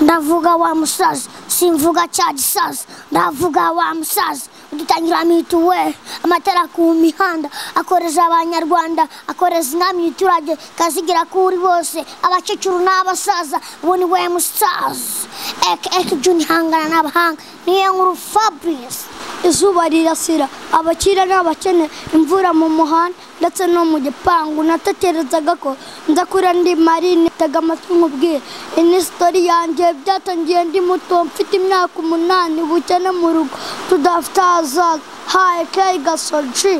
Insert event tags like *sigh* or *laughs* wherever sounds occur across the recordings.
ndavuga wa musaza simvuga cya gisaza. Ndavuga wa musaza udutangira mituweli amatara ku mihanda akoreza abanyarwanda akoreza inama iturage kazigira kuri bose abakecuru n'abasaza ubu ni we musaza. Eke eke juni hangana n'abahanga. Niyo nkuru fabrice. Izuba rirasira abakire n'abakene imvura mu muhanda. Ndetse no mu gipangu natekerezaga ko ndakura ndi marine tega amatwi nkubwire ini sitori yanjye byatangiye ndi muto mfite imyaka umunani bukene mu rugo. Tudafite ahazaza haye keyi gasoji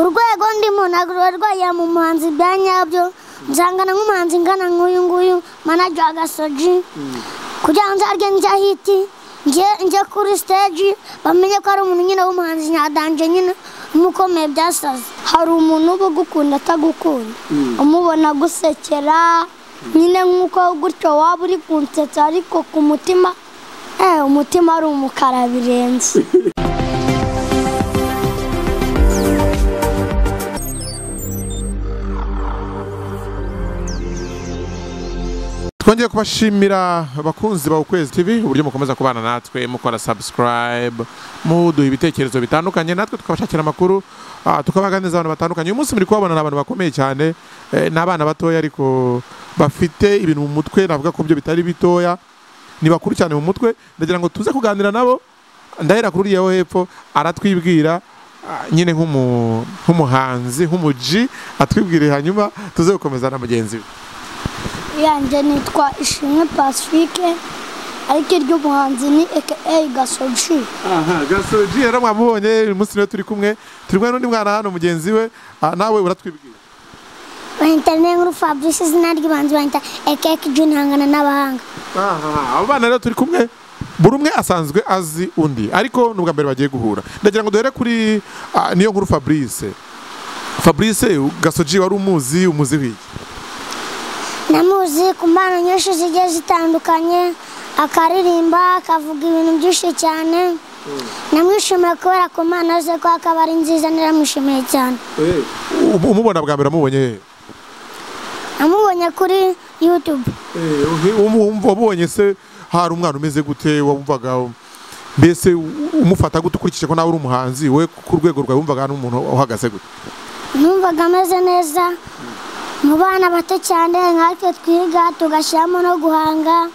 urwego ndimo ntabwo ruba mu muhanzi bya nyabyo nzangana nk'umuhanzi ngana nk'uyu nguyu manager gasoji kugira ngo nzarye njya hiti njye kuri stage bamenye ko ari umuntu nyine w'umuhanzi nyadanje nyine. Umukomeye byasaze. Hari umuntu uba ugukunda atagukunda. Umubona agusekera nyine nk'uko gutyo waba uri kunsetsa ariko ku mutima eh umutima ari umukara birenze. *laughs* twongeye kubashimira abakunzi ba ukwezi tv uburyo mukomeza kubana natwe mukora subscribe muduha ibitekerezo bitandukanye natwe tukabashakira amakuru ah, tukabaganiriza abantu batandukanye. Uyu munsi muri kubabona ni abantu bakomeye cyane eh, ni abana batoya ariko bafite ibintu mu mutwe navuga ko byo bitari bitoya ni bakuru cyane mu mutwe. Ndagira ngo tuze kuganira nabo. Ndahera kuri uriya wo hepfo aratwibwira ah, nyine nk'umu- nk'umuhanzi nk'umuji atwibwire hanyuma tuze gukomeza na mugenzi we. Yanjye nitwa ishimwe pacifique ariko iry'umuhanzi ni aka gasoji. Aha gasoji rero mwamubonye uyu munsi ni we turi kumwe turi kumwe n'undi mwana hano mugenzi we. Ah, nawe uratwibwira. Bahita nkuru fabrice izina ry'ibanze bahita eke eke juni hangana n'abahanga. Aha abo bana rero turi kumwe buri umwe asanzwe azi undi ariko ni ubwa mbere bagiye guhura. Ndagira ngo duhere kuri ah, niyo nkuru fabrice. Fabrice gasoji wari umuzi umuzi wiki? Namuzi ku mpano nyinshi zigiye zitandukanye akaririmba akavuga ibintu byinshi cyane. Namwishimiye kubera ku mpano ze ko akaba ari nziza naramwishimiye cyane. Um- umubona bwa mbere amubonye? He namubonye kuri yutube wabonye se hari umwana umeze gute wumvaga mbese umufata gute ukurikije ko nawe uri umuhanzi we ku rwego rwawe wumvaga ari umuntu uhagaze gute? Numvaga ameze neza mu bana bato cyane nkatwe twiga tugashyiramo no guhanga.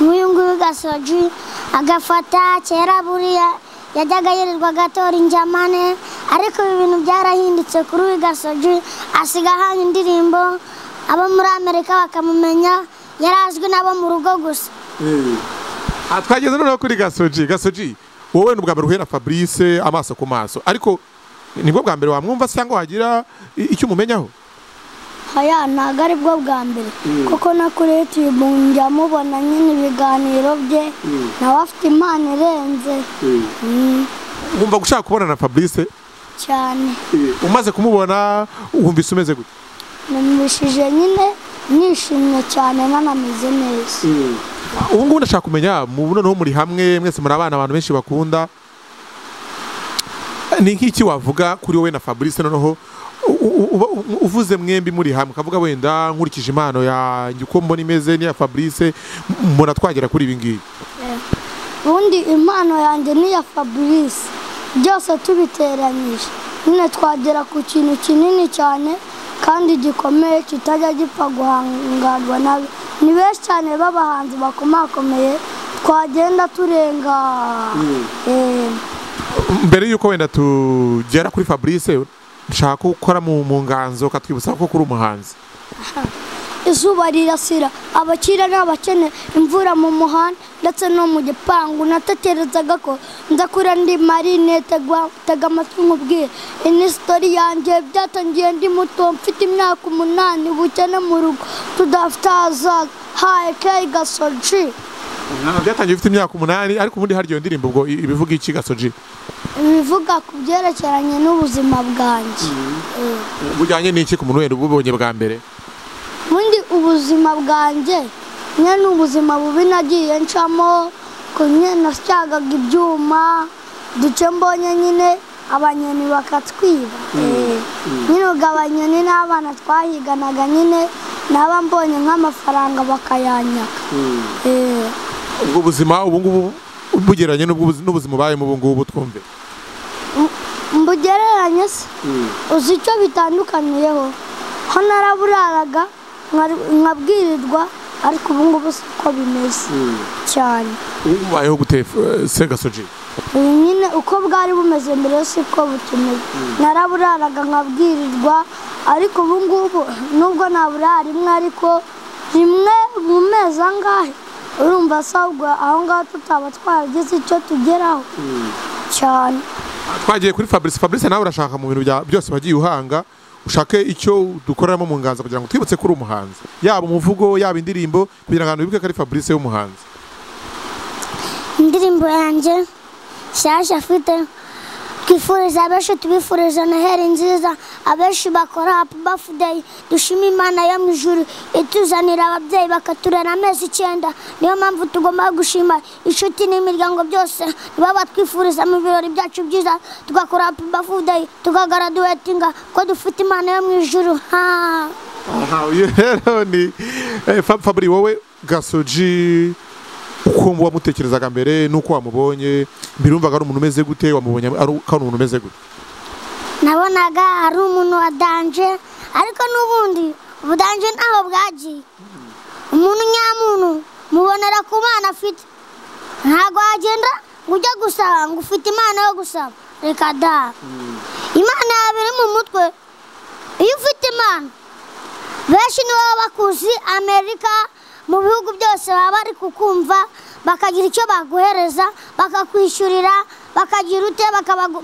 Nk'uyu nguyu gasoji agafata kera buriya yajyaga yirirwa agatora injyamane. Ariko ibi bintu byarahindutse kuri uyu gasoji asiga ahanga indirimbo abo muri amerika bakamumenya yari azwi n'abo mu rugo gusa. Ah, twageze noneho kuri gasoji gasoji wowe ni ubwa mbere uhera fabrice amaso ku maso. Ariko ni bwo bwa mbere wamwumva cyangwa wagira icyo umumenyaho? Haya ntabwo ari bwo bwa mbere. Kuko no kuri yutube njya mubona nyine ibiganiro bye nawe afite impano irenze. Mm, wumva gushaka kubona na fabrice? Cyane. Umaze kumubona wumvise umeze gute? Numvishije nyine nishimye cyane nanameze neza. Ubu ngubu ndashaka kumenya mu noneho muri hamwe mwese muri abana abantu benshi bakunda. Ni nk'iki wavuga kuri wowe na fabrice noneho? Uvuze mwembi muri hamwe. Ukavuga wenda nkurikije impano yanjye uko mbona imeze n'iya fabrice mbona twagera kuri ibi ngibi. Ubundi impano yanjye n'iya fabrice. Byose tubiteranyije. Nyine twagera ku kintu kinini cyane kandi gikomeye kitajya gipfa guhangarwa nabi ni benshi cyane b'abahanzi bakomakomeye twagenda turenga. Eh, mbere y'uko wenda tugera kuri fabrice nshaka ko ukora mu nganzo ukatwibutsa ko kuri umuhanzi izuba rirasira. Abakire n'abakene imvura mu muhanda ndetse no mu gipangu. Natekerezaga ko ndakura ndi marine tega amatwi nkubwire. Ini sitori yanjye byatangiye ndi muto. Mfite imyaka umunani bukene mu rugo. Tudafite ahazaza. Haye keyi gasoji byatangiye ufite imyaka umunani ariko ubundi hari iyo ndirimbo ubwo ibivuga iki gasoji? Ibivuga ku byerekeranye n'ubuzima bwanjye. Eh. bujyanye n'iki ku muntu wenda ububonye bwa mbere? Ubundi ubuzima bwanjye nyine ni ubuzima bubi nagiye ncamo nyine nasyagaga ibyuma duce mbonye nyine abanyoni bakatwiba. Eh, nyine ubwo abanyoni n'abana twahiganaga nyine naba mbonye nk'amafaranga bakayanyaka. Eh, ubwo buzima ubu ngubu bugereranye n'ubuzima ubayemo ubu ngubu twumve. Mbugereranye se. Uzi icyo bitandukaniyeho ho naraburaraga nkabwirirwa ariko ubu ngubu si uko bimeze cyane. Ubu ubayeho gute eh, segasoji ubu nyine uko bwari bumeze mbere siko bukimeze naraburaraga nkabwirirwa ariko ubu ngubu nubwo naburara rimwe ariko rimwe mu mezi angahe? Urumva asabwa aho ngaho tutaba twaragize icyo tugeraho cyane. Twagiye kuri fabrice. Fabrice nawe urashaka mu bintu byose wagiye uhanga ushake icyo dukoreramo mu nganzo kugira ngo twibutse ko uri umuhanzi. Yaba umuvugo yaba indirimbo kugira ngo abantu bibuke ko ari fabrice w'umuhanzi indirimbo yanjye nshyashya afite. Twifuriza abenshi tubifuriza noheli nziza abenshi bakora happy birthday dushima imana yo mu ijuru ituzanira ababyeyi bakaturera amezi icyenda niyo mpamvu tugomba gushima inshuti n'imiryango byose nibo batwifuriza mu birori byacu byiza tugakora happy birthday tukagaraduwetinga ko dufite imana yo mu ijuru ha aha uyu rero ni eh, Fa- fabri wowe gasoji uko wamutekerezaga mbere n'uko wamubonye mbere wumvaga ari umuntu umeze gute wamubonye ari ko ari umuntu umeze gute? Nabonaga ari umuntu wa danje ariko n'ubundi ubudanje ntaho bwagiye. Umuntu nyamuntu mubonera ku bana afite. Ntabwo wagenda ngo ujye gusaba ngo ufite impano yo gusaba. Reka da. Imana yaba iri mu mutwe. Iyo ufite impano benshi nibo bakuzi amerika mu bihugu byose baba bari kukumva bakagira icyo baguhereza bakakwishyurira bakagira ute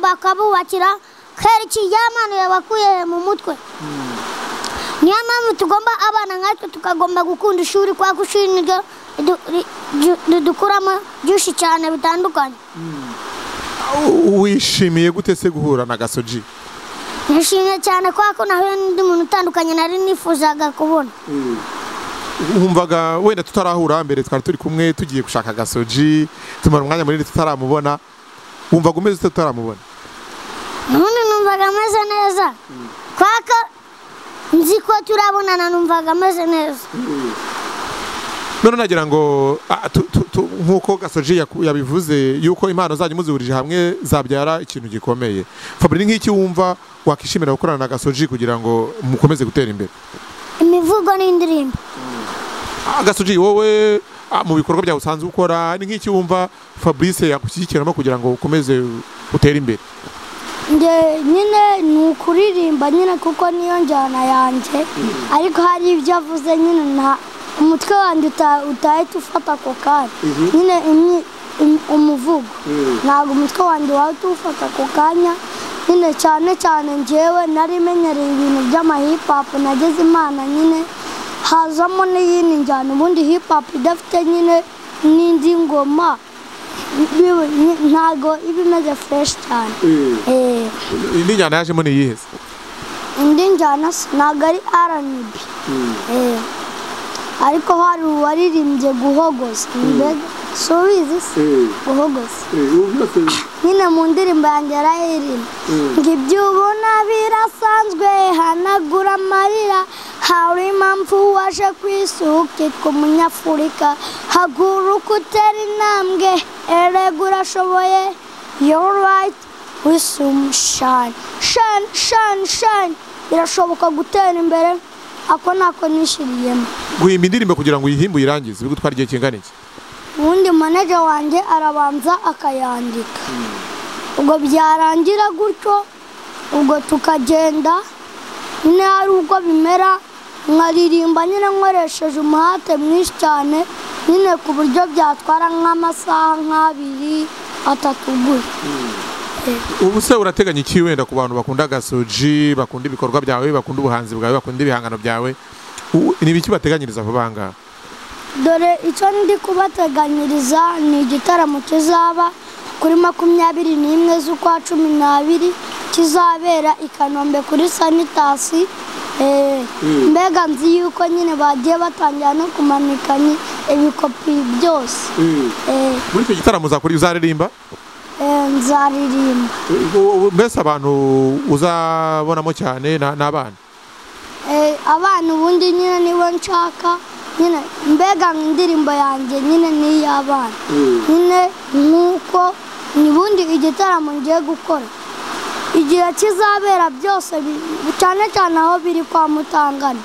bakabubakira. Kera ikijyamana yabakuye mu mutwe? Niyo mpamvu tugomba abana nkatwe tukagomba gukunda ishuri kubera ko ishuri niryo ridukuramo byinshi cyane bitandukanye. U- wishimiye gute se guhura na gasoji nishimiye cyane kubera ko nahuye n'undi muntu utandukanye nari nifuzaga kubona. Wumvaga wenda tutarahura mbere twari turi kumwe tugiye gushaka gasoji tumara umwanya munini tutaramubona. Wumvaga umeze ute tutaramubona? Ubundi numvaga ameze neza. Ko nzi ko turabonana numvaga ameze neza. None nagira ngo nk'uko gasoji yabivuze yuko impano zanyu muzihurije hamwe zabyara ikintu gikomeye. Fabri nk'iki wumva wakishimira gukorana na gasoji kugira ngo mukomeze gutera imbere? Imivugo n'indirimbo. Ah, gasoji wowe. Ah, mu bikorwa byawe usanzwe ukora ni nk'iki wumva fabrice yagushyigikiramo kugira ngo ukomeze utere imbere? Nyine ni ukuririmba nyine kuko niyo njyana yanjye. Ariko hari ibyo avuze nyine nta umutwe wanjye uta- utahita ufata ako kanya. Nyine imyi- im- umuvugo. Ntabwo umutwe wanjye wahita uwufata ako kanya. Nyine cyane cyane njyewe nari menyereye ibintu by'amahipapu nageze imana nyine. Hazamo n'iyindi njyana. Ubundi hipapu idafite nyine n'indi ngoma ntago iba imeze fureshi cyane. Eh, indi njyana yajemo ni iyihe? Indi njyana ntabwo ari rnb Eh, ariko hari uwaririmbye guhogoza. Mbega si ubizi se guhogoza. Nyine mu ndirimbo yanjye yarayiririmba ngo ibyo ubona birasanzwe hanagura amarira. Hari impamvu waje ukitwa umunyafurika haguruka utera intambwe. Erega urashoboye you're right. Wisum shine. Shine shine shine. Birashoboka gutera imbere. Ako nako nishyiriyemo guhimba indirimbo kugira ngo uyihimbe uyirangize. Bigutwara igihe kingana iki? Ubundi manager wanjye arabanza akayandika. Ubwo byarangira gutyo ubwo tukagenda. Nyine hari ubwo bimera nkaririmba nyine nkoresheje umuhate mwinshi cyane nyine ku buryo byatwara nk'amasaha nk'abiri atatu gutyo ubu se urateganya iki wenda ku bantu bakunda gasoji bakunda ibikorwa byawe bakunda ubuhanzi bwawe bakunda ibihangano byawe? Ni ibiki bateganyiriza vuba ngaha dore icyo ndi kubateganyiriza ni igitaramo kizaba kuri makumyabiri n'imwe z'ukwa cumi n'abiri kizabera i kanombe kuri sanitasi mbega nzi yuko nyine bagiye batangira no kumanika ni- ibikopi byose. Eh, muri icyo gitaramo uzakora uzaririmba? Eh, nzaririmba. U- mbese abantu uzabonamo cyane na- ni abana Eh, abana ubundi nyine nibo nshaka. Nyine mbega indirimbo yanjye nyine ni iy'abana. Nyine nk'uko ubundi igitaramo ngiye gukora. Igihe kizabera byose cyane cyane aho biri kwa mutangana.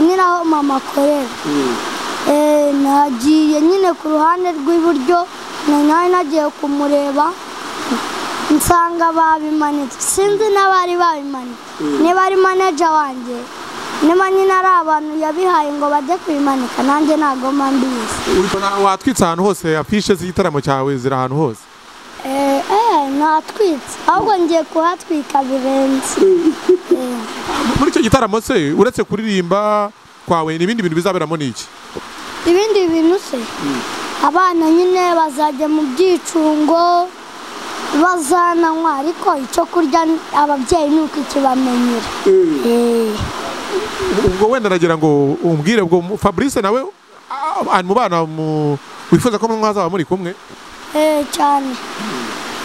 Nyine aho mama akorera. Eh, nagiye nyine ku ruhande rw'iburyo na- nari nagiye kumureba nsanga babimanitse. Sinzi n'abari babimanitse. Niba ari maneja wanjye niba nyine ari abantu yabihaye ngo bajye kubimanika nanjye ntabwo mbizi. Watwitse ahantu hose afishe z'igitaramo cyawe ziri ahantu hose? Natwitse. Ahubwo ngiye kuhatwika birenze. *laughs* Muri icyo gitaramo se uretse kuririmba kwawe n'ibindi bintu bizaberamo ni iki? Ibindi bintu se? Abana nyine bazajya mu byicungo bazananywa ariko icyo kurya ababyeyi ni uko ikibamenyera. Ubwo wenda nagira ngo umbwire ubwo Fabrice nawe ari mu bana wifuza ko mwazaba muri kumwe? Cyane.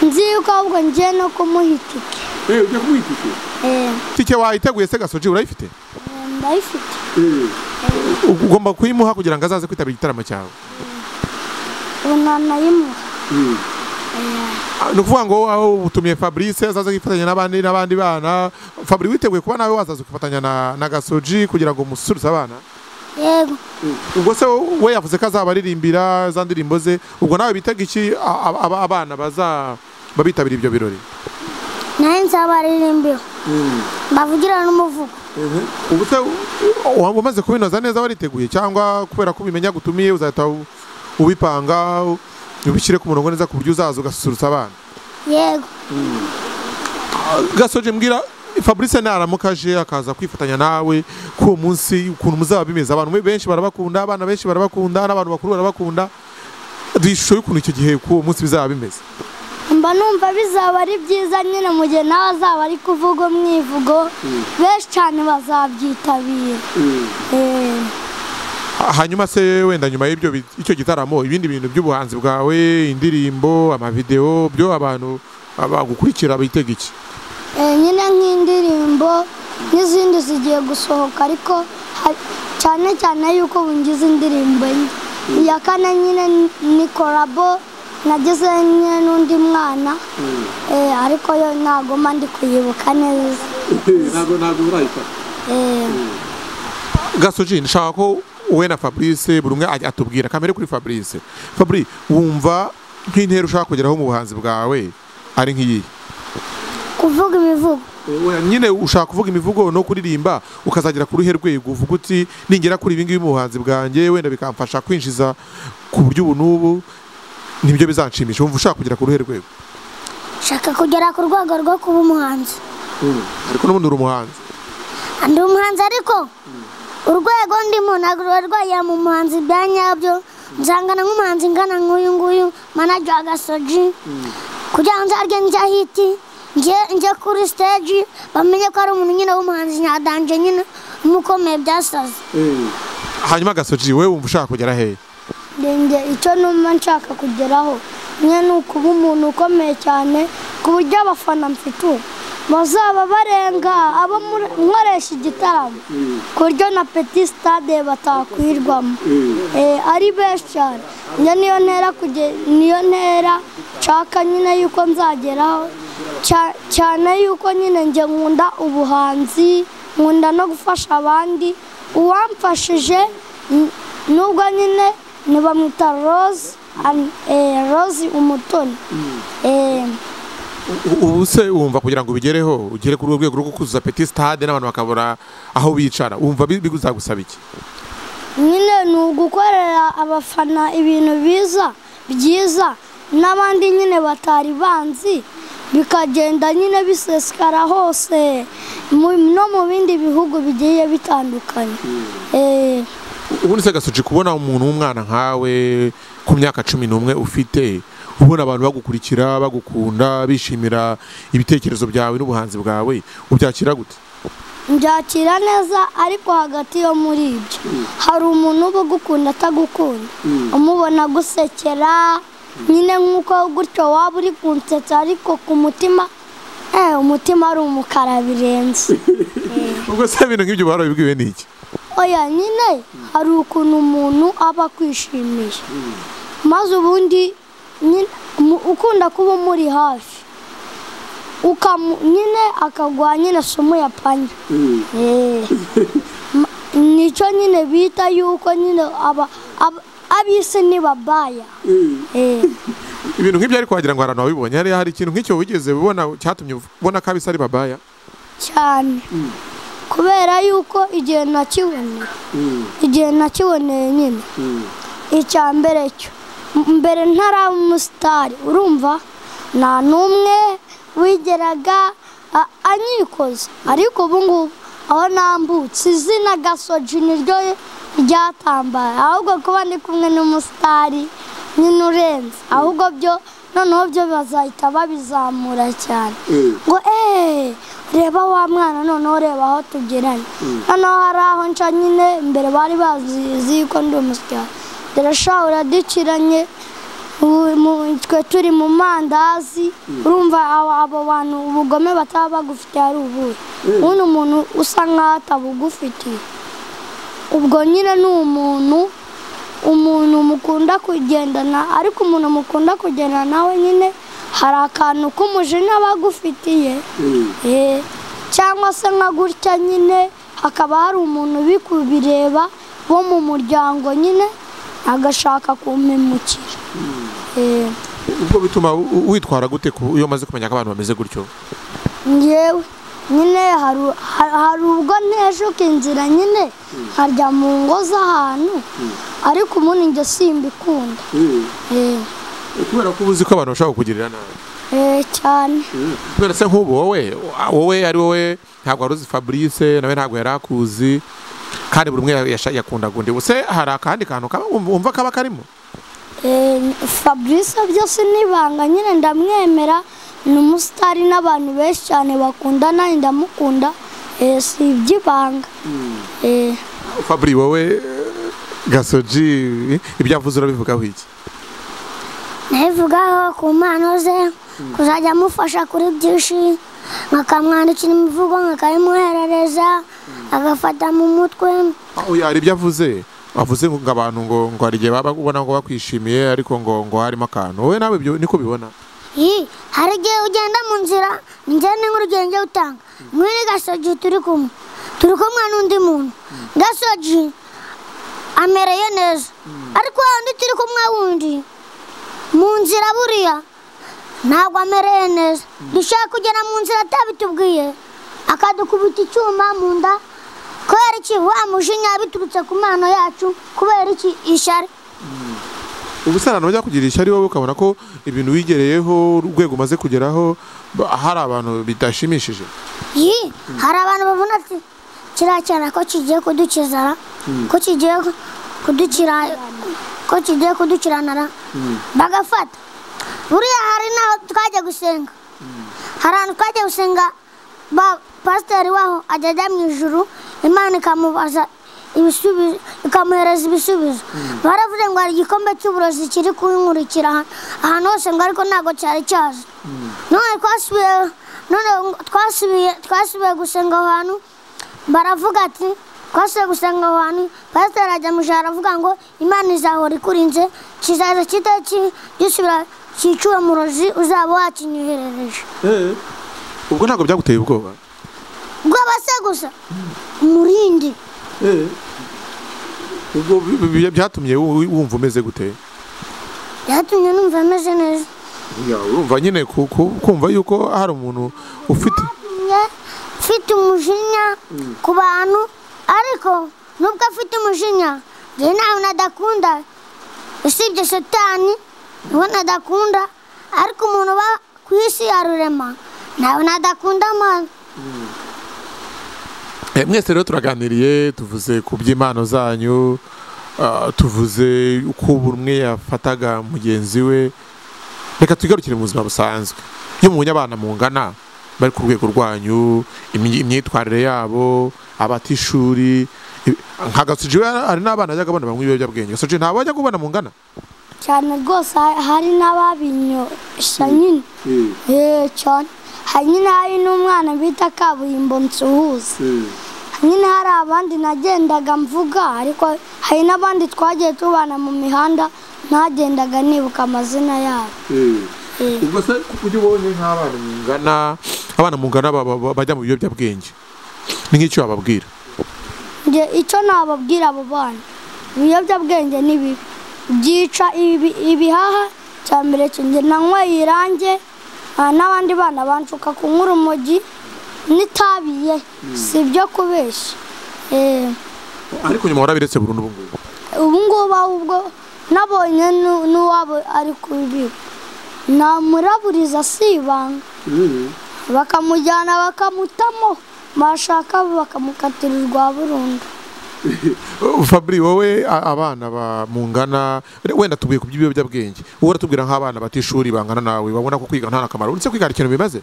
Nzi yuko ahubwo ngiye no kumuha itike ujya kumwitike? Eh, tike wayiteguye se gasoji urayifite? Eh, ndayifite. Ugomba kuyimuha kugira ngo azaze kwitabira igitaramo cyawe. Ubu nanayimuha Ah, ni ukuvuga ngo aho utumiye Fabrice azaze kwifatanya n'abandi n'abandi bana. Fabrice witeguye kuba nawe wazaza ukifatanya na, na gasoji kugira ngo mususurutse abana? Yego. Ubwo se we yavuze ko azaba aririmbira za ndirimbo ze ubwo nawe bitega iki abana baza babitabira ibyo birori. Nawe nzabaririmbira bavugira n'umuvugo ubu se umaze kubinoza neza wariteguye? Cyangwa kubera ko ubimenya gutumiye uzahita ubipanga ubishyire ku murongo neza ku buryo uzaza ugasusurutsa abana? Yego. Gasoje mbwira fabrice naramuka aje akaza kwifatanya nawe kuri uwo munsi ukuntu muzaba bimeze. Abantu benshi barabakunda abana benshi barabakunda n'abantu bakuru barabakunda. Duha ishusho y'ukuntu icyo gihe kuri uwo munsi bizaba bimeze. Mba numva bizaba ari byiza nyine mu gihe nawe azaba ari kuvuga umwivugo benshi cyane bazabyitabira. Eh, hanyuma se wenda nyuma y'ibyo icyo gitaramo ibindi bintu by'ubuhanzi bwawe indirimbo amavideo byo abantu bagukurikira bitega iki? Eh, nyine nk'indirimbo n'izindi zigiye gusohoka ariko cyane cyane yuko bungize indirimbo enye iya kane nyine ni korabo nyine n'undi mwana Eh, ariko yo ntabwo ndi kuyibuka neza. Ntabwo urayifata Eh, gasoji ndashaka ko wowe na fabrice buri umwe atubwira. Kamere kuri fabrice. Fabri wumva nk'intera ushaka kugeraho mu buhanzi bwawe ari nk'iyi? Kuvuga imivugo. Nyine ushaka kuvuga imivugo no kuririmba ukazagera ku ruhe rwego? Uvuga uti ningera kuri ibi ngibi mu buhanzi bwanjye wenda bikamfasha kwinjiza ku buryo ubu n'ubu ni byo bizanshimisha. Wumva ushaka kugera ku ruhe rwego? Shaka kugera ku rwego rwo kuba umuhanzi. Ariko n'ubundi uri umuhanzi. Ndi umuhanzi ariko urwego ndimo ntabwo ruba rwagera mu muhanzi bya nyabyo. Nzangana nk'umuhanzi ngana nk'uyu nguyu manager wa gasoji kugira ngo nzarye njya hiti njye kuri stage bamenye ko ari umuntu nyine w'umuhanzi nyadanje nyine umukomeye byasaze hanyuma gasoji wowe wumva ushaka kugera hehe ndenge icyo numva nshaka kugeraho nyine ni ukuba umuntu ukomeye cyane ku buryo abafana mfite ubu. Bazaba barenga abo nkoresha igitaramo ku buryo na peti sitade batakwirwamo. Eh, ari benshi cyane. Njye niyo ntera niyo ntera nshaka nyine yuko nzageraho Cya- cyane yuko nyine njye nkunda ubuhanzi nkunda no gufasha abandi. Uwamfashije nubwo nyine ntibamwita rose eh, rose umutoni Eh, U- ubu se wumva kugira ngo ubigereho ugere kuri urwo rwego rwo kuzuza petit stade n'abantu bakabura aho bicara. Wumva bi- biguzagusaba iki? Nyine ni ugukorera abafana ibintu biza byiza n'abandi nyine batari banzi bikagenda nyine bisesekara hose no mu bindi bihugu bigiye bitandukanye. Eh, ubundi se gasoje kubona umuntu w'umwana nkawe ku myaka cumi n'umwe ufite ubona abantu bagukurikira bagukunda bishimira ibitekerezo byawe n'ubuhanzi bwawe ubyakira gute? Mbyakira neza ariko hagati yo muri ibyo. Hari umuntu uba ugukunda atagukunda. Umubona gusekera nyine nk'uko gutyo waba uri kunsetsa ariko ku mutima eh umutima ari umukara birenze. *laughs* Ubwo se ibintu nk'ibyo bahora bibwiwe n'iki oya nyine hari ukuntu umuntu aba akwishimisha maze ubundi ukunda kuba umuri hafi nyine akaguha nyine somo ya panya. Eh. Ma- ni cyo nyine bita yuko nyine aba ab'isi ni babaya. Eh. ibintu nk'ibyo ariko wagira ngo hari abantu babibonye hari hari ikintu nk'icyo wigeze ubona cyatumye ubona ko ab'isi ari babaya? Cyane. Kubera yuko igihe nakiboneye igihe nakiboneye nyine. Icya mbere cyo mbere ntaraba umusitari urumva nta n'umwe wigeraga anyikoza ariko ubu ngubu aho nambutse izina gasoji niryo ryatambaye. Ahubwo kuba ndi kumwe n'umusitari nyine urenze ahubwo byo noneho byo bazahita babizamura cyane. Ngo eee reba wa mwana noneho reba aho tugeranye noneho hari aho nca nyine mbere bari bazi ko ndi uradukiranye ubu mu- twe turi mu mandazi urumva abo abo bantu ubugome bataba bagufitiye ari ubuhe? Ubundi umuntu usa nk'aho atabugufitiye. Ubwo nyine ni umuntu umuntu mukunda kugendana ariko umuntu mukunda kugendana nawe nyine hari akantu k'umujinya aba agufitiye Eh, cyangwa se nka gutya nyine hakaba hari umuntu uri kubireba wo mu muryango nyine agashaka kumpemukira. Eh, ubwo bituma witwara gute iyo umaze kumenya ko abantu bameze gutyo? Njyewe nyine hari ha- hari ubwo ntejuka inzira nyine nkajya mu ngo z'ahantu ariko ubundi njye simbikunda. Eh, kubera ko uba uzi ko abantu bashobora kukugirira nabi. Eh, cyane. Kubera se nk'ubu wowe wowe ari wowe ntabwo wari uzi fabrice nawe ntabwo yari akuzi kandi buri umwe yakundaga undi se hari akandi kantu wumva kaba karimo? Eh, fabrice byose n'ibanga nyine ndamwemera ni umusitari n'abantu benshi cyane bakundana ndamukunda. Eh, si iby'ibanga. Eh, fabri wowe gasoji ibyo avuze urabivugaho iki? Nabivugaho ku mpano ze kuzajya amufasha kuri byinshi nkakamwandikira imivugo nkakayimuherereza agafata mu mutwe hari ibyo avuze avuze ngo abantu ngo ngo hari igihe baba ubona ngo bakwishimiye ariko ngo ngo harimo akantu wowe nawe ibyo niko ubibona hari igihe ugenda mu nzira ni nk'urugero njye utanga mwene gasogi turi kumwe turi kumwe n'undi muntu gasogi amereye neza ariko wa wundi turi kumwe wundi mu nzira buriya? Ntabwo amereye neza. Dushaka kugera mu nzira atabitubwiye. Akadukubita icyuma mu nda. Kubera iki? Wa mujinya biturutse ku mpano yacu. Kubera iki? Ishyari. Ubu se ahantu kugira ishyari wowe ukabona ko ibintu wigereyeho urwego umaze kugeraho hari abantu bidashimishije Yi, hari abantu babona ati kiriya cyana ko kigiye kudukiza ko kigiye ku- kudukira ko kigiye kudukiranara bagafata buriya hari n'aho twajya gusenga hari ahantu twajya gusenga ba pasiteri waho ajya ajya mu ijuru imana ikamubaza ibisubizo ikamuhereza ibisubizo baravuze ngo hari igikombe cy'uburozi kiri kunkurikira aha- ahantu hose ngo ariko ntabwo cyari twasubiye none twasubiye twasubiye gusenga aho hantu baravuga ati twasubiye gusenga aho hantu pasiteri ajya mu ijoro aravuga ngo imana izahora ikurinze kizaza kitari ki- gisubira cyicuwe mu rozi uzaba wakinyoherereje ubwo ntabwo byaguteye ubwoba? Ubwoba se gusa umurindi. Ubwo bi- bi- byatumye wu- wumva umeze gute? Byatumye numva ameze neza. Urumva nyine ku- ku- kumva yuko hari umuntu ufite umujinya ku bantu. Ariko nubwo afite umujinya njye ntawe nadakunda. Usibye satani ni we nadakunda. Ariko umuntu uba ku isi ya rurema ntawe nadakunda amana Eh, mwese rero turaganiriye tuvuze ku by'impano zanyu ah, tuvuze uko buri umwe yafataga mugenzi we. Reka twigarukire mu buzima busanzwe. Iyo mubonye abana mungana bari ku rwego rwanyu imyi- imyitwarire yabo abata ishuri i- nka gasoji we hari n'abana bajyaga abana banywa ibiyobyabwenge. Gasoji ntabwo bajya kubona mungana? Cyane rwose ha- hari n'ababinyosha nyine. Eh, cyane hari nyine hari n'umwana bita kaburimbo nsuhuza. Nyine hari abandi nagendaga mvuga ariko hari n'abandi twagiye tubana mu mihanda ntagendaga nibuka amazina yabo. Eh. Ubwo se ujya ubonye nk'abana mungana abana mungana ba- ba- bajya mu biyobyabwenge ni nk'icyo wababwira icyo nababwira abo bana ibiyobyabwenge ni bibi byica ibi- ibihaha cya mbere njye nanyweye irange n'abandi bana banshuka kunywa urumogi n'itabiye si ibyo kubeshya Eh, ariko nyuma warabiretse burundu ubu ngubu ubu ngubu ahubwo nabonye nu- n'uwabo ari kubiba namuraburiza si ibanga bakamujyana bakamutamo bashaka bakamukatira urwa burundu. *laughs* Fabri wowe abana ba mungana wenda tubuye ku by'ibiyobyabwenge wowe uratubwira nk'abana batishuri bangana nawe babona ko kwiga nta nakamaro uretse kwiga hari ikintu bimaze?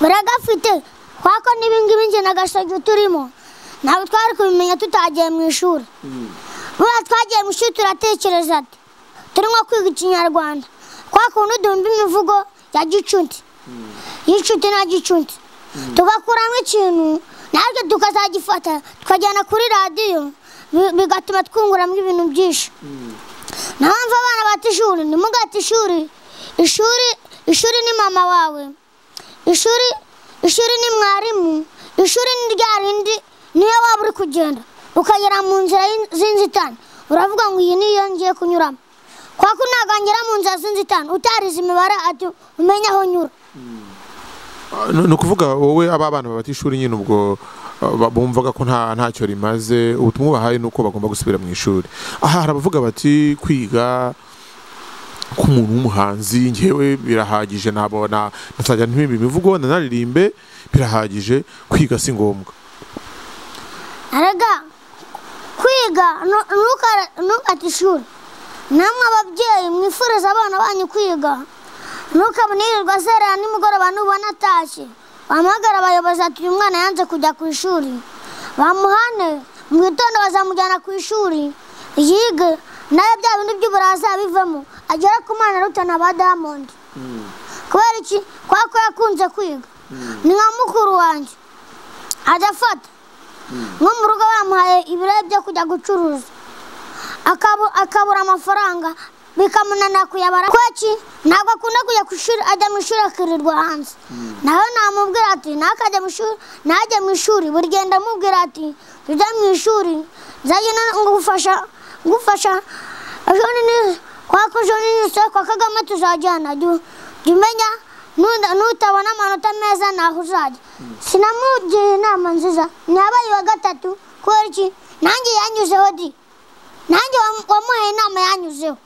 Baragafite kwako n'ibingibi njye na gashaji turimo. Ntabwo twari kubimenya tutagiye mu ishuri. Buriya twagiye mu ishuri turatekereza ati turimo kwiga ikinyarwanda. Kwa kuntu dumva imivugo ya gicuti y'inshuti na gicuti tugakuramo ikintu natwe tukazagifata tukajyana kuri radiyo bi- bigatuma twunguramo ibintu byinshi naho mva abana bata ishuri ntimugate ishuri ishuri ishuri ni mama wawe. Ishuri ishuri ni mwarimu. Ishuri ni rya rindi niyo waba uri kugenda ukagera mu nzira z'inzitane. Uravuga ngo iyi niyo ngiye kunyuramo. Kwa ko nagangera mu nzira z'inzitane utarize imibare ati umenye aho nyura. Ah, ni ukuvuga wowe aba bana babata ishuri nyine ubwo ah, bumvaga ko nta ntacyo rimaze. Ubutumwa bahaye ni uko bagomba gusubira mu ishuri. Aha hari abavuga bati kwiga k'umuntu w'umuhanzi ngewe birahagije nabona nasajya ntimba imivugo nanaririmbe birahagije kwiga si ngombwa. Kwiga ntukate ishuri. Namwe ababyeyi mwifuriza abana banyu kwiga. Ntukabone yirirwa azerera nimugoroba nubona atashye wamuhamagara abayobozi ati uyu mwana yanze kujya ku ishuri. Bamuhane mu gitondo bazamujyana ku ishuri. Yige nawe bya bindi by'uburaza bivemo. Agera ku mwana arutana ba diamond. Kubera iki? Ko yakunze kwiga. Ni nka mukuru wanjye ajya afata. Nko mu rugo bamuhaye ibiraya byo kujya gucuruza. Akabura amafaranga bikamunanira kuyabara kweki? Ntabwo akunda kujya ku ishuri ajya mu ishuri akirirwa hanze. Nawe namubwira ati ntakajya mu ishuri ntajye mu ishuri. Buri gihe ndamubwira ati tujya mu ishuri nzagenda ngufasha ngufasha ejo ni kwa ko ejo ni nise kwa kagame tuzajyana. Jya umenya nutabona amanota meza ntaho uzajya. Sinamugiriye inama nziza. Ntiyabaye wa gatatu kubera iki? Nanjye yanyuzeho di. Nanjye wam- wamuhaye inama yanyuzeho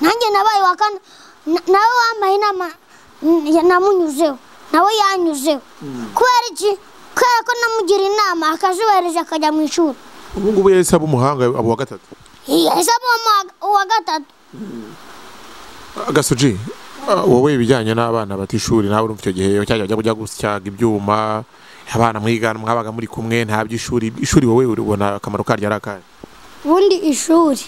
nanjye nabaye wa kane na- nawe wampaye inama namunyuzeho nawe yanyuzeho kubera iki kubera ko namugira inama akazubahiriza akajya mu ishuri ubu ngubu yahise aba umuhanga aba uwa gatatu yahise aba uwa gatatu gasoji ah, wowe ibijyanye n'abana bata ishuri nawe urumva icyo gihe cyajya ujya kujya gusyaga ibyuma abana mwigana mwabaga muri kumwe nta by'ishuri ishuri wowe uribona akamaro karyo ari akahe ubundi ishuri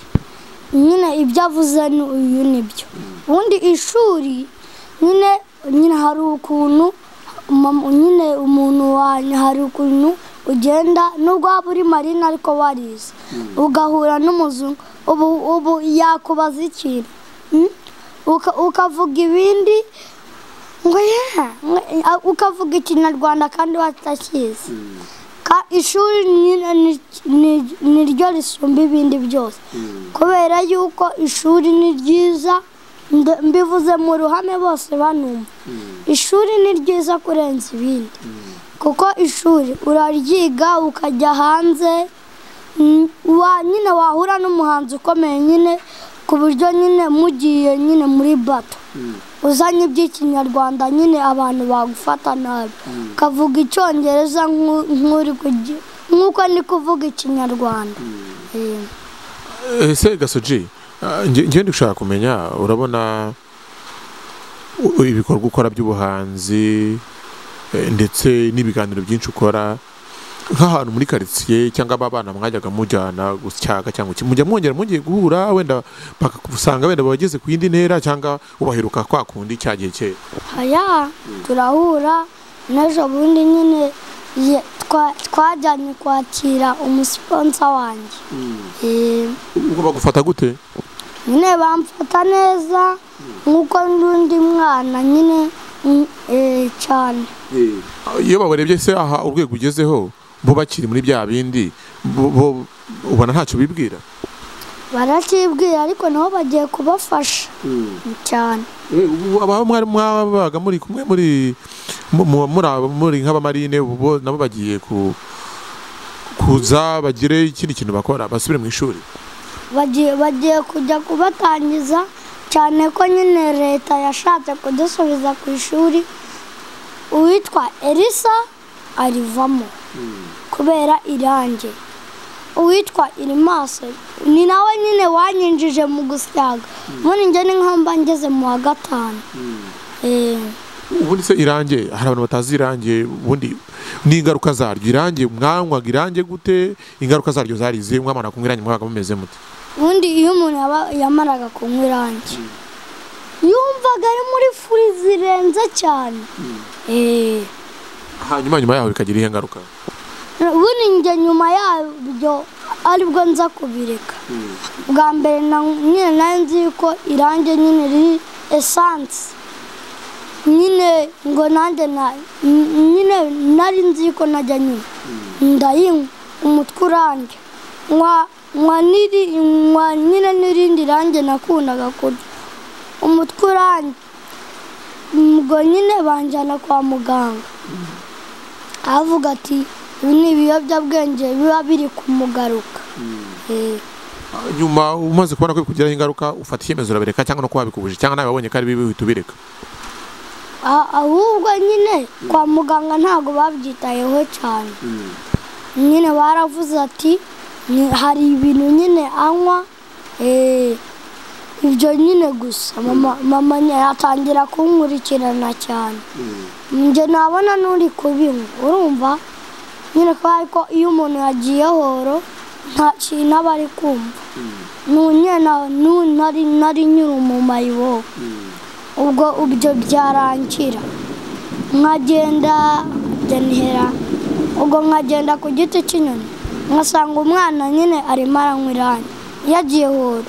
nyine ibyo avuze ni uyu ni byo. Ubundi ishuri nyine nyine hari ukuntu nyine umuntu wanyu hari ukuntu ugenda nubwo waba uri marina ariko warize. Ugahura n'umuzungu ubu ubu yakubaza ikintu. Mm? Uka- ukavuga ibindi ukavuga ikinyarwanda kandi watakizi. Ka- ishuri ni- ryo risumba ibindi byose. Kubera yuko ishuri ni ryiza mbivuze mu ruhame bose banumva. Ishuri ni ryiza kurenza ibindi. Kuko ishuri uraryiga ukajya hanze wa nyine wahura n'umuhanzi ukomeye nyine ku buryo nyine mugiye nyine muri bato. Uzanye iby'ikinyarwanda nyine abantu bagufata nabi. Ukavuga icyongereza nk'u- nk'uri nk'uko ndi kuvuga ikinyarwanda. Eh. ese gasoji ah, nge nge ndi gushaka kumenya urabona ibikorwa ukora by'ubuhanzi eh, ndetse n'ibiganiro byinshi ukora nk'ahantu *laughs* muri karitsiye cyangwa aba bana mwajyaga mujyana gusyaga cyangwa iki? Mujya mwongera mugiye guhura wenda bakagusanga wenda bageze ku yindi ntera cyangwa ubaheruka kwa kundi cya gihe kera? Aya turahura n'ejo bundi nyine ye- twa- twajyanye kwakira umusiponsa wanjye. Eh, ubwo bagufata gute? Nyine bamfata neza nk'uko n'undi mwana nyine mm, eh, cyane. Iyo babarebye se aha urwego ugezeho? Bo bakiri muri bya bindi bo bo- ubona ntacyo bibwira? Barakibwira ariko nabo bagiye kubafasha. Cyane. Aba mwari mwabaga muri kumwe muri mu- mu- muri aba- muri nk'abamarine bo nabo bagiye ku kuza bagire ikindi kintu bakora basubire mu ishuri. Bagiye bagiye kujya kubatangiza cyane ko nyine leta yashatse kudusubiza ku ishuri uwitwa elisa arivamo. Kubera irange. Uwitwa irimase ni nawe nyine wanyinjije mu gusyaga ubundi njye ni nkaho mba ngeze mu wa gatanu. Eh, ubundi se irange hari abantu batazi irange ubundi n'ingaruka zaryo? Irange mwanywaga irange gute? Ingaruka zaryo zari izihe? Mwamara kunywa irange mwabaga mumeze mute? Ubundi iyo umuntu yaba- yamaraga kunywa irangi yumvaga ari muri furi zirenze cyane. Eh. Hanyuma nyuma yaho bikagira ngaruka ubundi njye nyuma yabyo ari bwo nza kubireka. Bwa mbere nyine nari nzi yuko irangi nyine riri esanse nyine ngo nanjye nyine nari nzi yuko najya nyine ndayinywa umutwe urange. Nywa nyine n'irindi range nakundaga kurya. Umutwe urange. Ubwo nyine banjyana kwa muganga. Avuga ati ibi ni ibiyobyabwenge biba biri kumugaruka. Eh, nyuma umaze kubona ko bikugiraho ingaruka ufata icyemezo urabireka cyangwa no kuba bikubuje cyangwa nawe wabonye ko ari bibi uhita ubireka? Ahubwo nyine kwa muganga ntabwo babyitayeho cyane. Nyine baravuze ati "Ni- hari ibintu nyine anywa eh, ibyo nyine gusa. Mama yatangira kunkurikirana cyane. Njye nabona n'uri kubinywa. Urumva? Nyine kubera ko iyo umuntu yagiye horo nta kintu aba ari kumva. Nari nari nyiri mu mayibobo ubwo ibyo byarangira. Nkagenda nihera ubwo nkagenda ku giti cy'inyoni. Nkasanga umwana nyine arimo aranywa irangi yagiye horo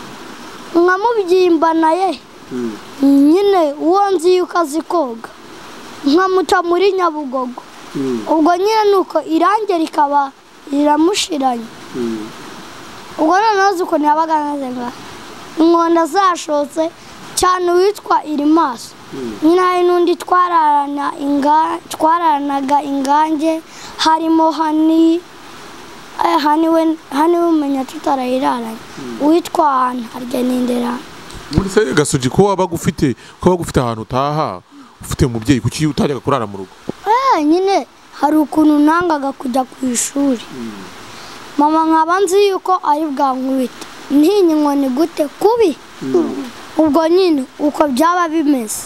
nkamubyimbana ye nyine uwo nzi yuko azi koga nkamuca muri nyabugogo. Ubwo nyine ni uko irangi rikaba riramushiranye. Ubwo noneho uzi ukuntu yabaga ameze nka. Inkonda zashotse cyane uwitwa irimaso nyine hari n'undi twararanaga ingange harimo hani we umenya tutarayiraranye uwitwa harya nindera muri se gasoji ko wabaga ufite ko wabaga ufite ahantu utaha ufite umubyeyi kuki utajyaga kurara mu rugo Eh, nyine hari ukuntu nangaga kujya ku ishuri mama nkaba nzi yuko ari bwankubita ntinyi inkoni gute kubi? Ubwo nyine uko byaba bimeze.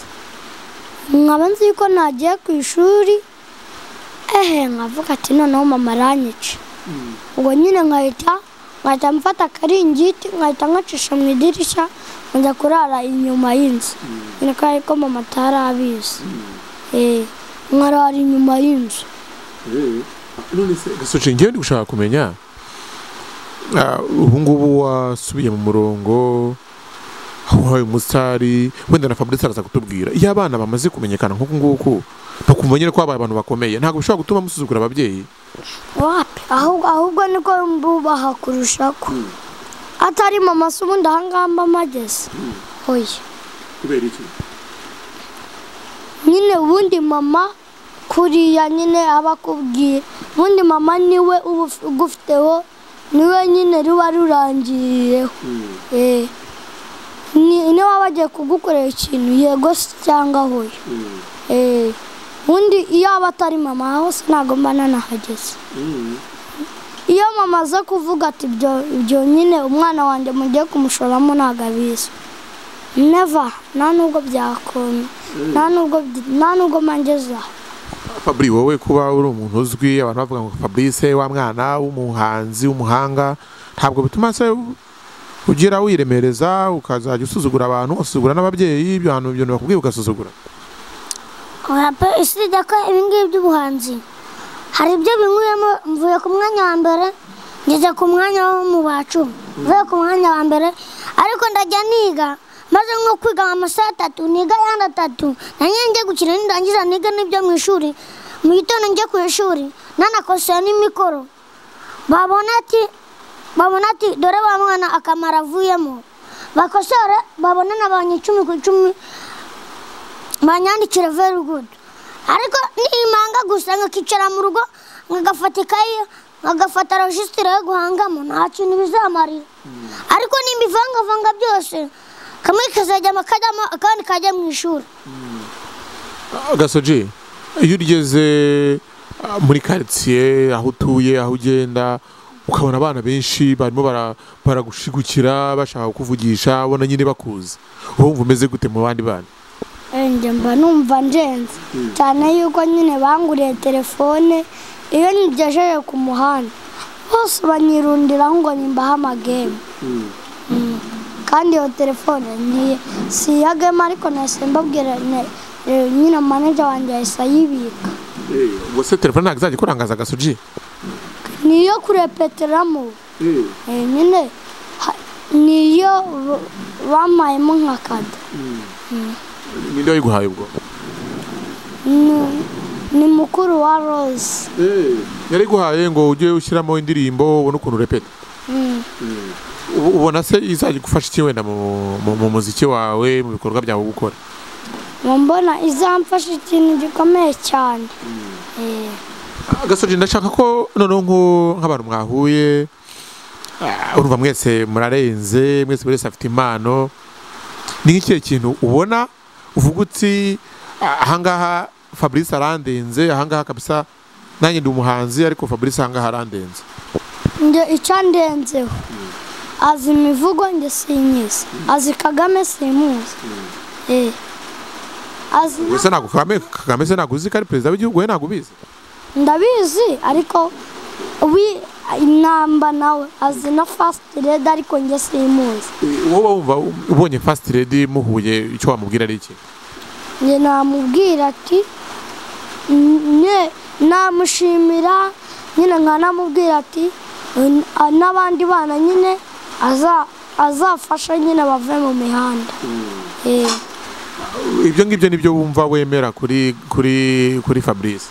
Nkaba nzi yuko nagiye ku ishuri ehe nkavuga ati noneho mama aranyica ubwo nyine nkahita nkahita mfata akaringiti nkahita nkacisha mu idirishya nkajya kurara inyuma y'inzu. Nyine kubera ko mama atari abizi Eh, nkarara inyuma y'inzu. None se gasoji ngewe ndi gushaka kumenya? Ah, ubu ngubu wasubiye mu murongo wabaye umusitari wenda na fabrice araza kutubwira. Iyo abana bamaze kumenyekana nk'uku nguku bakumva nyine ko habaye abantu bakomeye. Ntabwo bishobora gutuma musuzugura ababyeyi. Ahubwo niko mbubaha kurusha ko. Atari mama se ubundi ahangaha mba mageze oya. Kubera iki? Nyine ubundi mama kuriya nyine aba akubwira ubundi mama ni we uba uf- ugufiteho ni we nyine ruba rurangiriyeho Eh. Ni- ni we waba agiye kugukorera ikintu yego cyangwa hoya Eh. Ubundi iyo aba atari mama hose ntabwo mba nanahageze iyo mama aza kuvuga ati ibyo nyine umwana wanjye mugiye kumushoramo ntabwo abizi neva nta nubwo byakunda nta nubwo byi- nta nubwo mangeze aho Fabri wowe kuba uri umuntu uzwi abantu bavuga ngo Fabrice wa mwana w'umuhanzi w'umuhanga ntabwo bituma se ugira wiremereza ukazajya usuzugura abantu ugasuzugura n'ababyeyi ibyo ibyo bakubwiye ugasuzugura. Usibye ko ibi ngibi by'ubuhanzi hari ibyo binyweyemo mvuye ku mwanya wa mbere ngeze ku mwanya wo mu bacumi mvuye ku mwanya wa mbere ariko ndajya niga. Maze nko kwiga amasaha atatu niga ayandi atatu. Nanjye njye gukina nirangiza niga n'ibyo mu ishuri. Mu gitondo njye ku ishuri nanakosora n'imikoro. Babona ati babona ati dore wa mwana akamaro avuyemo. Bakosore babona nabanye icumi ku icumi. Banyandikire very good. Ariko nimanga gusa nkakicara mu rugo nkagafata ikayi nkagafata rojisitire yo guhangamo. Nta kintu bizamarira. Ariko nimbivangavanga byose kamwe kazajyamo kajyamo akandi kajya mu ishuri. Gasoji iyo ugeze ah, muri karitsiye aho utuye aho ugenda ukabona abana benshi barimo bara- baragushigukira bashaka kukuvugisha ubona nyine bakuzi wumva umeze gute mu bandi bana? Njye mba numva njenze. Cyane yuko nyine banguriye telefone iyo nyigejeje ku muhanda. Bose banyirundiraho ngo nimbahe amagemu Mm. kandi iyo telefone ni si iya gemu ariko nahise mbabwira eh, nyine maneja wanjye yahise ayibika. Ubwo se telefone ntabwo izajya ikurangaza gasoji ni iyo kurepeteramo. Eh, nyine ni iyo b- bampayemo nka kado. Ninde wayiguhaye ubwo? Ni- mukuru wa rose. Yari iguhaye ngo ujye ushyiramo indirimbo ubone ukuntu urepeta Mm. Ubu- ubona se izajya igufasha iki wenda mu- mu mu muziki wawe mu bikorwa byawe gukora? Mbona izamfasha ikintu gikomeye cyane. Eh, gasoji ndashaka ko noneho nk'abantu mwahuye ah, urumva mwese murarenze mwese buri wese afite impano. Ni nk'ikihe kintu ubona uvuga uti "Ah, ahangaha fabrice arandenze ahangaha kabisa nanjye ndi umuhanzi ariko fabrice ahangaha arandenze. Njye icyo ndenzeho. Azi imivugo njye sinyizi azi kagame simuzi. Eh, azi wese ntabwo kagame se ntabwo uzi ko ari perezida w'igihugu we ntabwo ubizi ndabizi ariko wi inamba nawe azi na fasiti redi ariko njye simuzi wowe wumva ubonye fasiti redi muhuye icyo wamubwira ari iki njye namubwira ati nye namushimira nyine nkanamubwira ati "N- a- n'abandi bana nyine aza- azafasha nyine bave mu mihanda Eh, ibyo ngibyo ni byo wumva wemera kuri kuri kuri fabrice.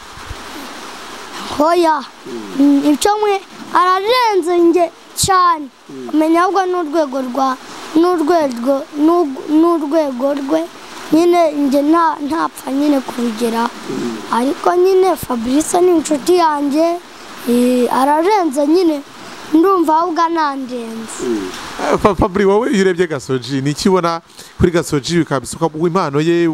Hoya. Mm, icyo mwe ararenze nge cyane. Umenya ahubwo n'urwego rwa n'urwego n'urw- n'urwego rwe nyine njye nta- ntapfa nyine kurugeraho ariko nyine fabrice ni inshuti yanjye eh, ararenze nyine ndumva ahubwo anandenze. Eh, Fa- Fabri wowe iyo urebye gasoji ni iki ubona kuri gasoji ukabisa ukavuga impano ye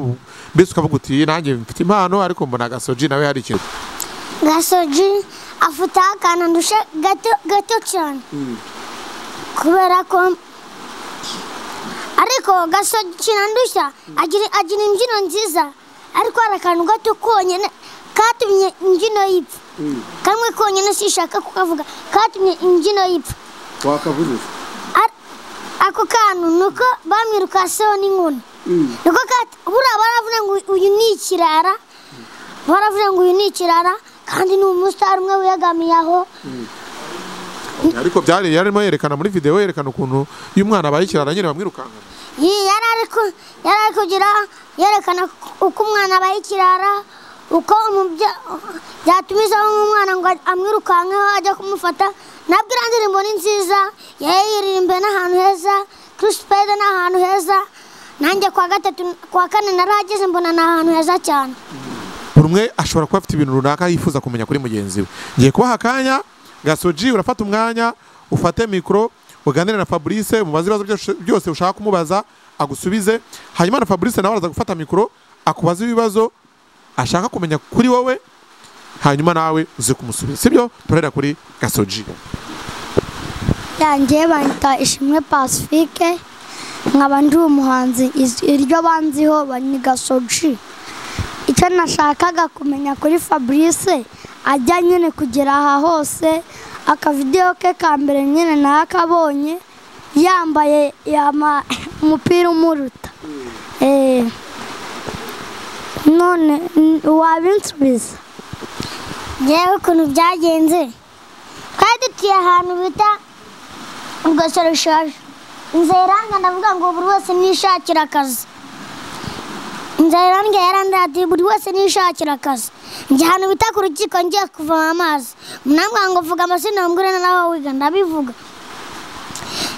mbese ukavuga uti nanjye mfite impano ariko mbona gasoji nawe hari ikintu. Gasoji afiteho akantu ndusha gato gato cyane kubera ko ariko gasoji ikintu ndushya agira imbyino nziza ariko hari akantu gato konyine katumye imbyino yipfa kamwe konyine sishaka kukavuga katumye imbyino yipfa wakavuze ako kantu ni uko bamwirukaseho n'inkoni niko kati buriya baravuga ngo uyu ni ikirara baravuga ngo uyu ni ikirara kandi ni umusitari umwe wiyegamiye aho. Ariko byari yarimo yerekana muri video yerekana ukuntu iyo umwana abaye ikirara nyine bamwirukanka. Yari ari kugira yerekana uko umwana abaye ikirara uko byatumizaho nk'umwana ngo amwirukankeho ajya kumufata. Nabwo iriya ndirimbo ni nziza yayiririmbe n'ahantu heza kirisipede ni ahantu heza. Nanjye kwa gatatu kwa kane narahageze mbona ni ahantu heza cyane. Buri umwe ashobora kuba afite ibintu runaka yifuza kumenya kuri mugenzi we. Ngiye kubaha akanya gasoji urafata umwanya ufate mikoro uganire na fabrice umubaze ibibazo byose- ushaka kumubaza agusubize. Hanyuma na fabrice nawe araza gufata mikoro akubaza ibibazo ashaka kumenya kuri wowe hanyuma nawe uze kumusubiza. Sibyo? Turahera kuri gasoji yanjye banyita ishimwe pacifique nkaba ndi umuhanzi. Iryo banziho ni gasoji icyo nashakaga kumenya kuri fabrice ajya nyine kugera aha hose akavidewo ke ka mbere nyine na yo akabonye yambaye umupira umuruta. Eh, none wabinsubiza? Ngewe ukuntu byagenze. Twari dutuye ahantu bita ugasoro rishaje inzira iranga ndavuga ngo buri wese nishakira akazi. Inzira iranga yarandira ati buri wese nishakira akazi njye ahantu bita ku rukiko ngiye kuvoma amazi. Munambwira ngo vuga amazina mbwire nawe wiga. Ndabivuga.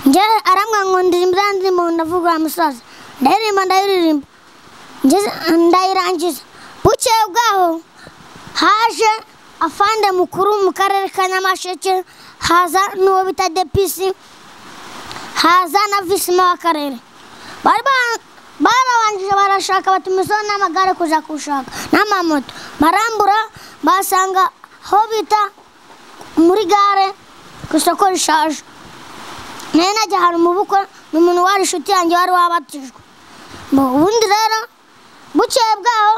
Njye arambwira ngo ndirimba iriya ndirimbo ndavuga uriya musaza. Ndayiririmba. Ndayiririmba ndayirangiza. Bukeye bwaho haje afande mukuru mu karere ka nyamasheke haza n'uwo bita depisi haza na visima w'akarere bari ba- barabanje barashaka batumizaho n'amagare kuja kushaka. N'amamoto barambura basanga aho bita muri gare ku isoko rishaje. Nayo najya ahantu mu bukwe ni umuntu wari inshuti yanjye wari wabatijwe. Ubundi rero bukeye bwaho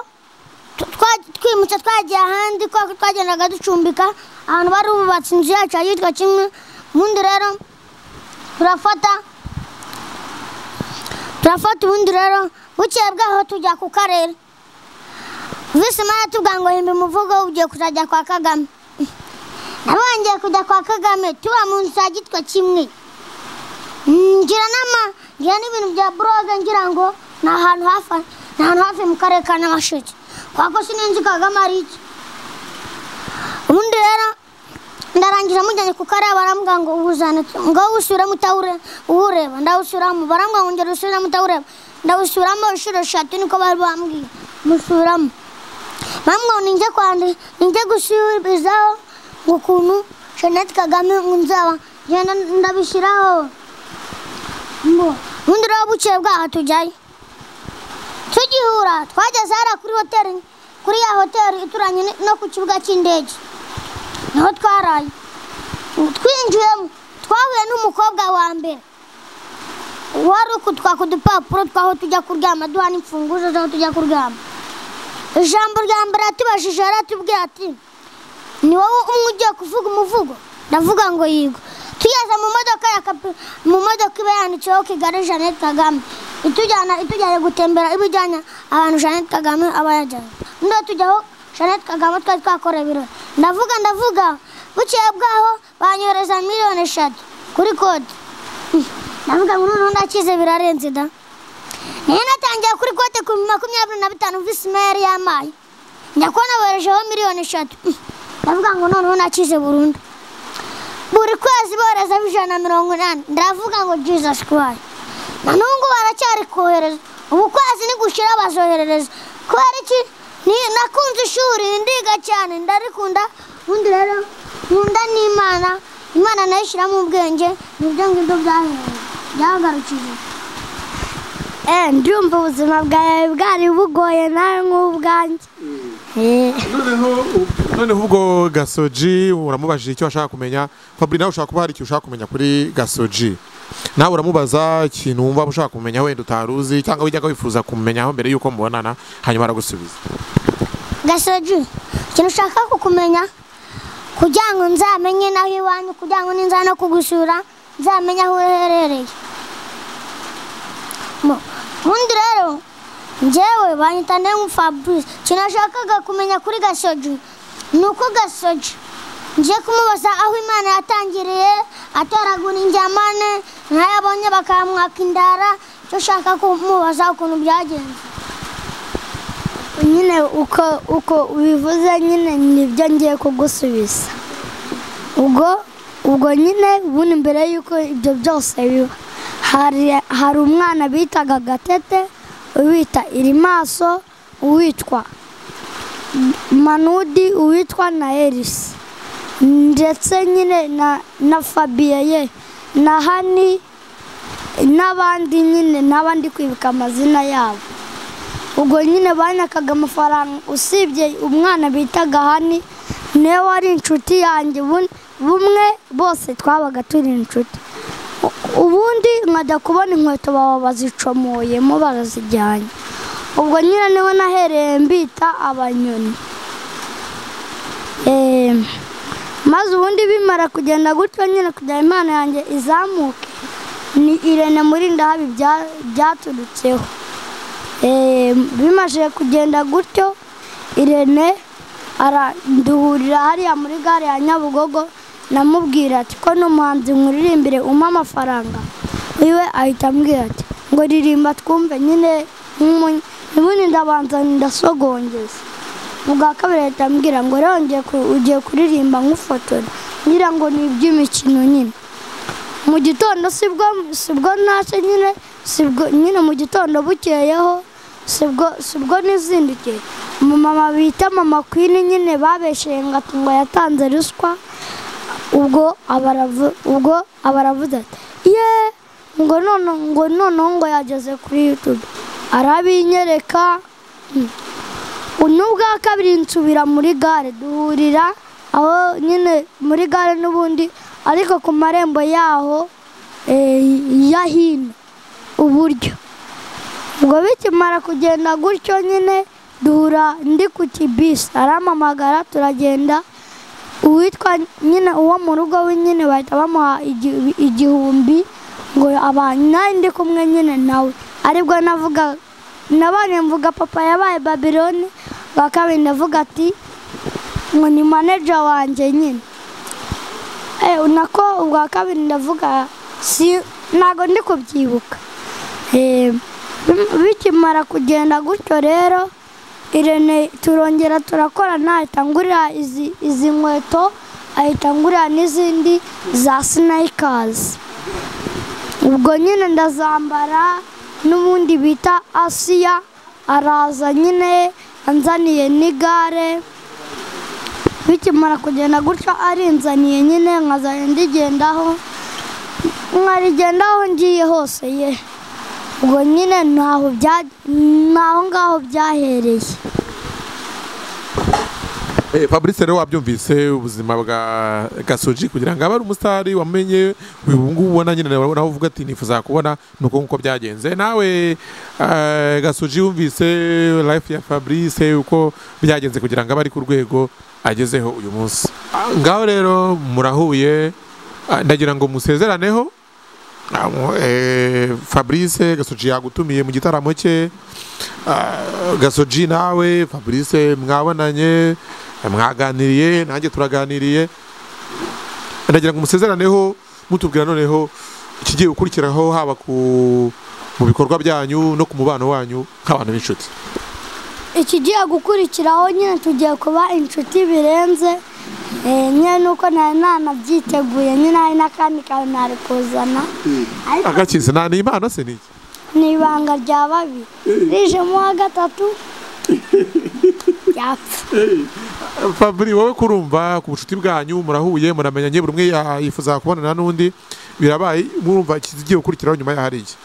twimutse twagiye ahandi kuko twagendaga ducumbika ahantu bari bubatse inzu yacu ahitwa kimwe. Ubundi rero turafata turafata ubundi rero bukeye bwaho tujya ku karere visi mara tubwira ngo himba umuvugo ugiye kuzajya kwa kagame nabongeye kujya kwa kagame tuba mu nzu ya gitwa kimwe ngira nama ngira n'ibintu bya buroge ngira ngo ni ahantu hafi ni ahantu hafi mu karere ka nyamasheke kwako sinenzi kagame ari iki ubundi rero ndarangiza mujyanye ku karere barambwira ngo ubuzane ngo usubiramo utawure uwureba ndawusubiramo. Barambwira ngo ngera usubiramo utawureba ndawusubiramo inshuro eshatu niko bari bambwiye. Musubiramo. Bambwira ngo ninjye kwandi ninjye gusubizaho ngo ukuntu jeannette kagame ngo nzaba ngenda ndabishyiraho. Mbo, bukeye bwaho tujyayo. Tugihura twageze hariya kuri hoteli kuri ya hoteli ituranye no ku kibuga cy'indege ni ho twaraye twinjiyemo twahuye n'umukobwa wa mbere wari ukutwaka udupapuro twaho tujya kuryama duha n'imfunguzo z'aho tujya kuryama ijambo rya mbere yatubajije yaratubwiye ati ni wowe umwe ugiye kuvuga umuvugo ndavuga ngo yigo tugeze mu modoka ya kapi mu modoka iba yanditseho kigali jeannette kagame itujyana itujyanye gutembera iba ijyanye abantu jeannette kagame aba yajyanye ndo tujyaho jeannette kagame twari twakoreye ibirori ndavuga ndavuga. Bukeye bwaho banyohereza miliyoni eshatu. Kuri kode. Ndavuga ngo noneho ndakize birarenze da. Niyo natangiye kuri kote ku makumyabiri na bitanu visi meri y'amayi. Njya kubona boherejeho miliyoni eshatu. Ndavuga ngo noneho nakize burundu. Buri kwezi boherezaho ijana na mirongo inani. Ndavuga ngo jesus christ. Na n'ubu baracyari kohereza. Ubu kwezi nigushira bazoherereza. Kubera iki? Nakunze ishuri ndiga cyane ndarikunda ubundi rero nkunda n'imana imana na yo ishyiramo ubwenge ni byo ngibyo byagarukije Eh, ndumva ubuzima bwawe bwari bugoye nawe nk'ubwanjye Eh, noneho noneho ubwo gasoji uramubajije icyo ashaka kumenya fabri nawe ushaka kuba hari icyo ushaka kumenya kuri gasoji nawe uramubaza ikintu wumva ushaka kumenya wenda utari uzi cyangwa wijyaga wifuza kumenyaho mbere y'uko mubonana hanyuma aragusubiza. Gasoji ikintu ushaka kukumenya kugira ngo nzamenye naho iwanyu kugira ngo ninza no kugusura nzamenye aho uherereye. Ubundi rero njyewe banyita nemu fabrice. Ikintu nashakaga kumenya kuri gasoji ni uko gasoji ngiye kumubaza aho imana yatangiriye atoragura injyamane ntayabonye bakamwaka indara. Icyo ushaka kumubaza ukuntu byagenze? Nyine uko uko ubivuze nyine ni byo ngiye kugusubiza. Ubwo ubwo nyine ubundi mbere y'uko ibyo byose biba. Hari umwana bitaga gatete uwita irimaso uwitwa manudi uwitwa na erisi ndetse nyine na fabiye ye na hani n'abandi nyine n'abandi kwibuka amazina yabo. Ubwo nyine banyakaga amafaranga usibye umwana bitaga hani ni we wari inshuti yanjye. Bumwe bose twabaga turi inshuti. Ubundi nkajya kubona inkweto baba bazicomoyemo barazijyanye. Ubwo nyine ni ho nahereye mbita abanyoni. Maze ubundi bimara kugenda gutyo nyine kugira impano yanjye izamuke. Ni irene muri ndahabi bya- byaturutseho. Eh, bimaze kugenda gutyo irene duhurira hariya muri gare ya nyabugogo namubwira ati ko n'umuhanzi nkuririmbire umpa amafaranga. Iwe ahita ambwira ati ngo ririmba twumve nyine nk'umu- ubundi ndabanza ndasogongeza ubwa kabiri ahita ambwira ngo rero ugiye kuririmba nk'ufotora. Ngira ngo ni iby'imikino nyine. Mu gitondo sibwo ntashye nyine nyine mu gitondo bukeyeho sibwo sibwo nizindukiye umumama bita mama kwini nyine babesheye ngo yatanze ruswa ubwo abaravu ubwo abaravuze ati ye ngo none ngo noneho ngo yageze kuri youtube arabinyereka. Mm. n'ubwa kabiri nsubira muri gare. Duhurira aho nyine muri gare n'ubundi ariko ku marembo yaho eh, ya hino uburyo. Ubwo bikimara kugenda gutyo nyine duhura ndi ku kibisi. Arampamagara turagenda. Uwitwa nyine uwo mu rugo we nyine bahita bamuha igi- igihumbi ngo abantu nawe ndi kumwe nyine nawe. Aribwo navuga nabonye mvuga papa yabaye babiloni bwa kabiri ndavuga ati ngo ni maneja wanjye nyine. Eh, nako ubwa kabiri ndavuga si ntabwo ndi kubyibuka. Eh, bikimara kugenda gutyo rero irene turongera turakorana ahita ngurira izi nkweto ahita ngurira n'izindi za sinayikazi ubwo nyine ndazambara n'ubundi bita asiya araza nyine anzaniye n'igare. Bikimara kugenda gutyo arinzaniye nyine nkazajya ndigendaho. Nkarigendaho ngiye hose ye. Ubwo nyine ntaho ngaho byahereye. Fabrice rero wabyumvise ubuzima bwa Gasoji kugira ngo abe ari umusitari wamenye ubu ngubu ubona nyine nawe uvuga ati nifuza kubona nuko nguko byagenze. Nawe eh, Gasoji wumvise life ya Fabrice uko byagenze kugira ngo abe ari ku rwego agezeho uyu munsi. Ah, ngaho rero murahuye ah, ndagira ngo musezeraneho mu- eh, Fabrice Gasoji yagutumiye mu gitaramo cye. Gasoji nawe Fabrice mwabonanye. Mwaganiriye nanjye turaganiriye ndagira ngo musezeraneho mutubwira noneho ikigiye gukurikiraho haba ku mu bikorwa byanyu no ku mubano wanyu nk'abantu b'inshuti. Ikigiye gukurikiraho nyine tugiye kuba inshuti birenze. Eh, nyine nuko nari nanabyiteguye nyine hari n'akandi kantu nari kuzana. Ariko agakiza nta impano se niki ni ibanga rya babiri. Rijemo uwa gatatu. *laughs* yapfa Fabri wowe kurumva ku bucuti bwanyu murahuye muramenyanye buri umwe yifuza kubonana n'undi birabaye murumva ikigiye gukurikiraho nyuma ya hariya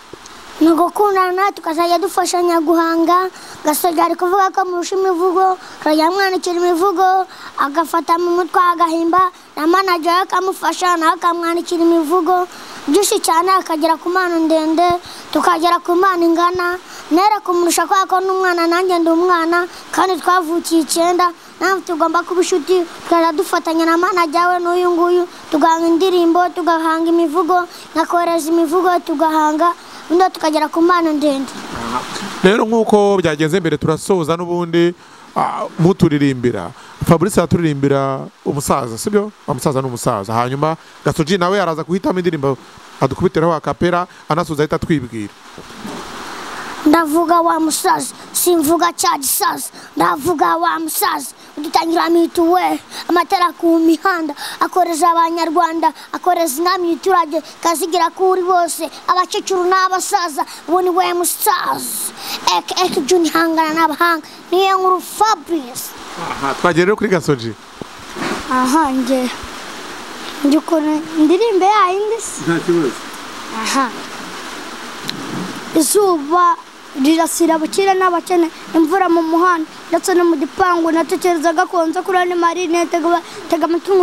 ni ugukundana tukazajya dufashanya guhanga gasogi ari kuvuga ko murusha imivugo akajya amwandikira imivugo agafata mu mutwe agahimba na manager we akamufasha nawe akamwandikira imivugo. Byinshi cyane akagera ku mpano ndende tukagera ku mpano ingana. Nere kumurusha kubera ko n'umwana nanjye ndi umwana kandi twavukiye icyenda. Nawe tugomba kuba inshuti tukajya dufatanya na manager we n'uyu nguyu tugahanga indirimbo tugahanga imivugo nkakohereza imivugo tugahanga ubundi tukagera ku mpano ndende. Rero nk'uko byagenze mbere turasoza n'ubundi ah, muturirimbira fabrice araturirimbira umusaza sibyo? Umusaza ni umusaza hanyuma gasoji nawe araza guhitamo indirimbo adukubitiraho akapera anasuza ahita atwibwira. Ndavuga wa musaza simvuga cya gisaza ndavuga wa musaza udutangira mituweli amatara ku mihanda akoreza abanyarwanda akoreza inama imiturage kazigira kuri bose abakecuru n'abasaza ubu ni we musaza. Eke eke juni hangana n'abahanga niyo nkuru fabrice. Aha twagiye rero kuri gasoji aha nge. Njye ukuntu indirimbo yayindi se nta kibazo. Aha. Izuba rirasira abakire n'abakene imvura mu muhanda. Ndetse no mu gipangu natekerezaga ko nza kuri ani marine. Tega amatwi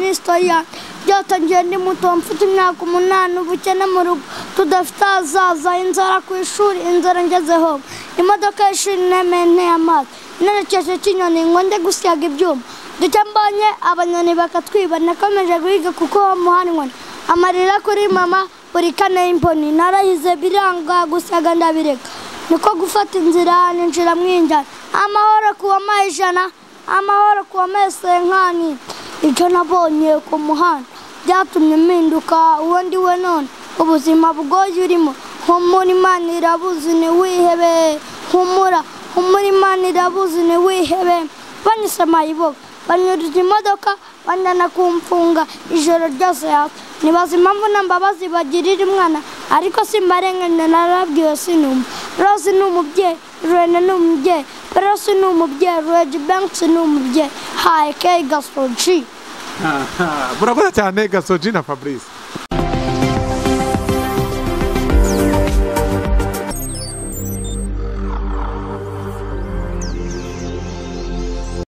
ni sitori yanjye byatangiye ndi muto mfite imyaka umunani ubukene mu rugo. Tudafite ahazaza inzara ku ishuri inzara ngezeho. Imodoka y'ishuri nteye amazi nerekeje cy'inyoni ngo nde gusiga ibyuma. Duke mbonye abanyoni bakatwiba. Nakomeje guhiga kuko inkoni amarira kuri mama buri kane y'imboni narahize biranga gusaga ndabireka. Niko gufata inzira ninjira mwinjana amahoro ku ijana amahoro ku wamese nkani ibyo nabonye ku muhanda. Byatumye mpinduka uwo ndi we none. Ubuzima bugoye urimo. Humura imana irabuzi ntiwihebe humura humura imana irabuzi ntiwihebe banyise mayiboga banyurije imodoka banjyana kumfunga ijoro ryose hasi nibaza impamvu nta mbabazi bagirira umwana. Ariko simbarenganya narabwiwe sinumva rose ni umubyeyi rwene ni umubyeyi perose ni umubyeyi rwege banks ni umubyeyi hayi keyi gasoji. *laughs* Murakoze cyane gasoji na fabrice.